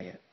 it.